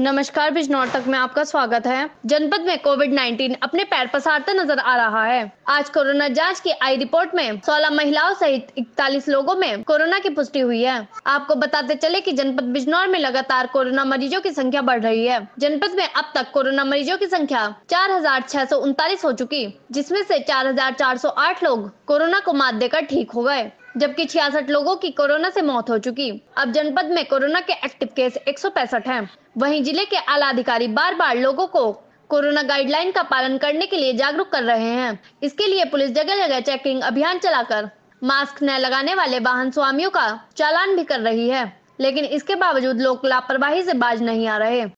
नमस्कार, बिजनौर तक में आपका स्वागत है। जनपद में कोविड 19 अपने पैर पसारता नज़र आ रहा है। आज कोरोना जाँच की आई रिपोर्ट में 16 महिलाओं सहित 41 लोगों में कोरोना की पुष्टि हुई है। आपको बताते चले कि जनपद बिजनौर में लगातार कोरोना मरीजों की संख्या बढ़ रही है। जनपद में अब तक कोरोना मरीजों की संख्या चार हज़ार छह सौ उनतालीस हो चुकी, जिसमें ऐसी चार हज़ार चार सौ आठ लोग कोरोना को मात देकर ठीक हो गए। जबकि छियासठ लोगों की कोरोना से मौत हो चुकी। अब जनपद में कोरोना के एक्टिव केस एक हैं। वहीं ज़िले के आला अधिकारी बार बार लोगों को कोरोना गाइडलाइन का पालन करने के लिए जागरूक कर रहे हैं। इसके लिए पुलिस जगह जगह चेकिंग अभियान चलाकर मास्क न लगाने वाले वाहन स्वामियों का चालान भी कर रही है। लेकिन इसके बावजूद लोग लापरवाही से बाज नहीं आ रहे।